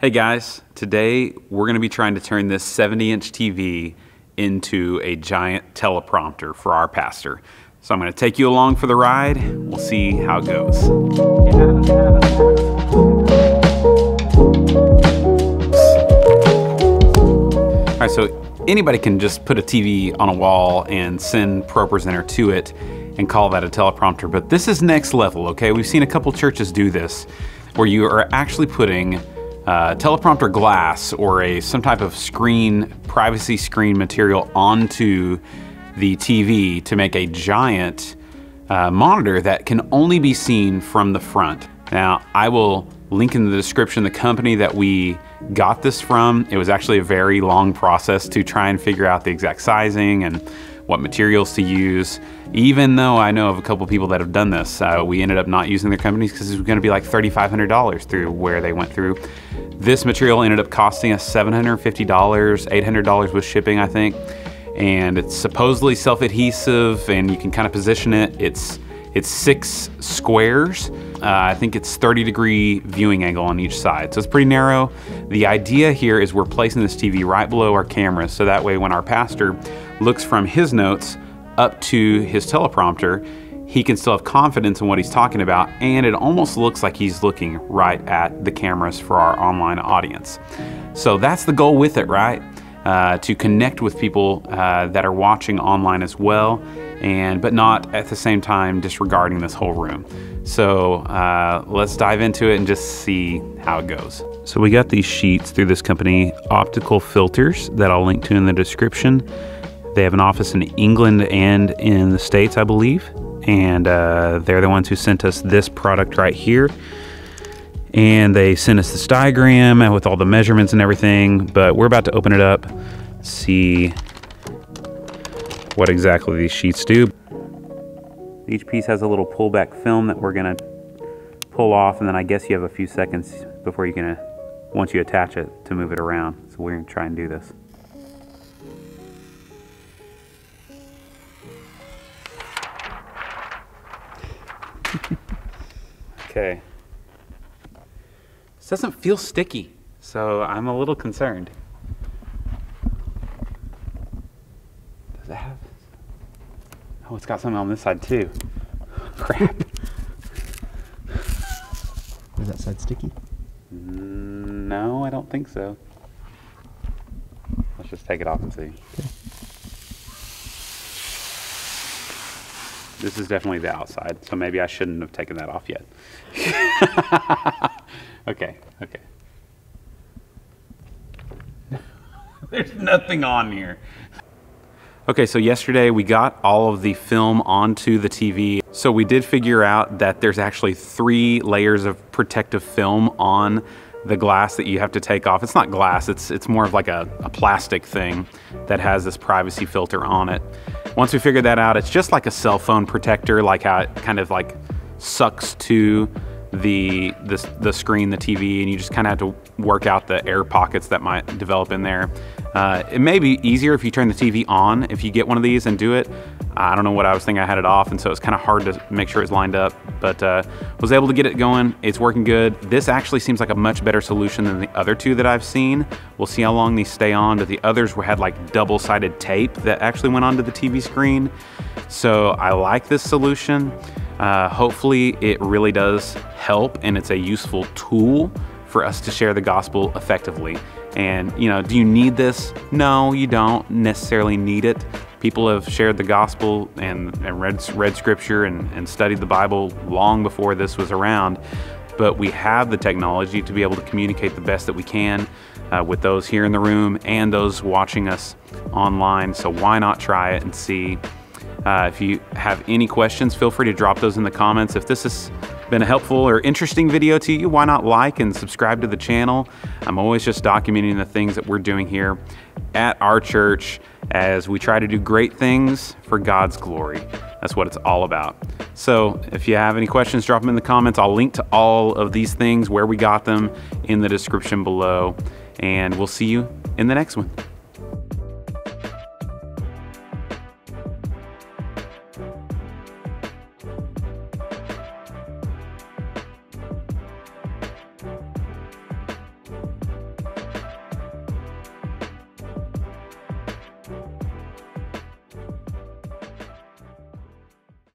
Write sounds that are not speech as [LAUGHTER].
Hey guys, today we're going to be trying to turn this 70 inch TV into a giant teleprompter for our pastor. So I'm going to take you along for the ride. We'll see how it goes. All right, so anybody can just put a TV on a wall and send ProPresenter to it and call that a teleprompter, but this is next level, okay? We've seen a couple churches do this where you are actually putting uh, teleprompter glass or a some type of screen, privacy screen material onto the TV to make a giant uh, monitor that can only be seen from the front. Now, I will link in the description the company that we got this from. It was actually a very long process to try and figure out the exact sizing and what materials to use. Even though I know of a couple people that have done this, uh, we ended up not using their companies because it was going to be like $3,500 through where they went through. This material ended up costing us $750, $800 with shipping, I think. And it's supposedly self-adhesive and you can kind of position it. It's it's six squares. Uh, I think it's 30 degree viewing angle on each side. So it's pretty narrow. The idea here is we're placing this TV right below our camera. So that way when our pastor looks from his notes up to his teleprompter, he can still have confidence in what he's talking about. And it almost looks like he's looking right at the cameras for our online audience. So that's the goal with it, right? Uh, to connect with people uh, that are watching online as well and but not at the same time disregarding this whole room. So uh, let's dive into it and just see how it goes. So we got these sheets through this company, Optical Filters, that I'll link to in the description. They have an office in England and in the States, I believe, and uh, they're the ones who sent us this product right here. And they sent us this diagram with all the measurements and everything, but we're about to open it up, see what exactly these sheets do. Each piece has a little pullback film that we're gonna pull off and then I guess you have a few seconds before you can, uh, once you attach it, to move it around. So we're gonna try and do this. Okay. This doesn't feel sticky, so I'm a little concerned. Does it have? Oh, it's got something on this side too. [LAUGHS] Crap. Is that side sticky? Mm, No, I don't think so. Let's just take it off and see. This is definitely the outside, so maybe I shouldn't have taken that off yet. [LAUGHS] okay, okay. [LAUGHS] There's nothing on here. Okay, so yesterday we got all of the film onto the TV. So we did figure out that there's actually three layers of protective film on the glass that you have to take off. It's not glass, it's, it's more of like a, a plastic thing that has this privacy filter on it. Once we figured that out, it's just like a cell phone protector, like how it kind of like sucks to the, the, the screen, the TV, and you just kind of have to work out the air pockets that might develop in there. Uh, it may be easier if you turn the TV on, if you get one of these and do it. I don't know what I was thinking, I had it off, and so it's kind of hard to make sure it's lined up, but uh, was able to get it going. It's working good. This actually seems like a much better solution than the other two that I've seen. We'll see how long these stay on, but the others were, had like double-sided tape that actually went onto the TV screen. So I like this solution. Uh, hopefully it really does help and it's a useful tool for us to share the gospel effectively. And, you know, do you need this? No, you don't necessarily need it. People have shared the gospel and, and read, read scripture and, and studied the Bible long before this was around. But we have the technology to be able to communicate the best that we can uh, with those here in the room and those watching us online. So why not try it and see? Uh, if you have any questions, feel free to drop those in the comments. If this has been a helpful or interesting video to you, why not like and subscribe to the channel? I'm always just documenting the things that we're doing here at our church as we try to do great things for God's glory. That's what it's all about. So if you have any questions, drop them in the comments. I'll link to all of these things, where we got them, in the description below. And we'll see you in the next one.